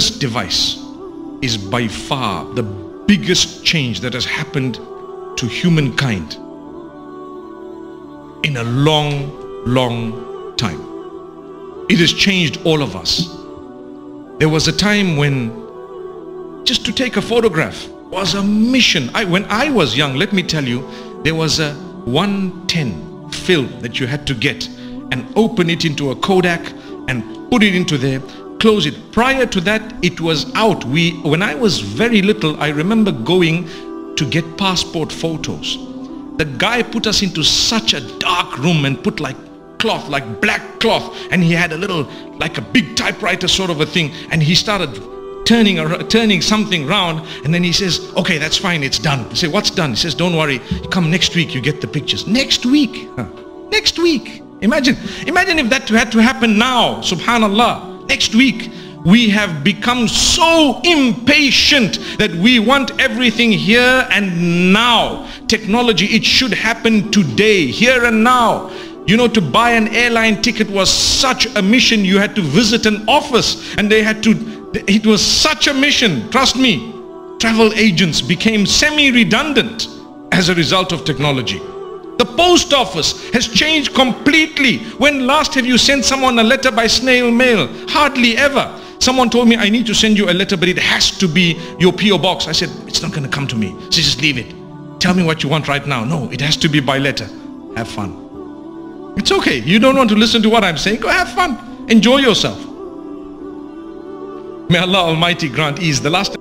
this device is by far the biggest change that has happened to humankind in a long, long time. It has changed all of us. There was a time when just to take a photograph was a mission. I, when I was young, let me tell you, there was a 110 film that you had to get and open it into a Kodak and put it into there, close it. Prior to that, it was out. We, when I was very little, I remember going to get passport photos. The guy put us into such a dark room and put like cloth, like black cloth. And he had a little, like a big typewriter sort of a thing. And he started turning turning something round and then he says okay that's fine it's done I say what's done he says don't worry come next week you get the pictures next week huh. next week imagine imagine if that had to happen now subhanallah next week we have become so impatient that we want everything here and now technology it should happen today here and now you know, to buy an airline ticket was such a mission. You had to visit an office and they had to, it was such a mission. Trust me, travel agents became semi-redundant as a result of technology. The post office has changed completely. When last have you sent someone a letter by snail mail? Hardly ever. Someone told me I need to send you a letter but it has to be your PO box. I said it's not going to come to me. So just leave it. Tell me what you want right now. No, it has to be by letter. Have fun. It's okay. You don't want to listen to what I'm saying. Go have fun. Enjoy yourself. May Allah Almighty grant ease. The last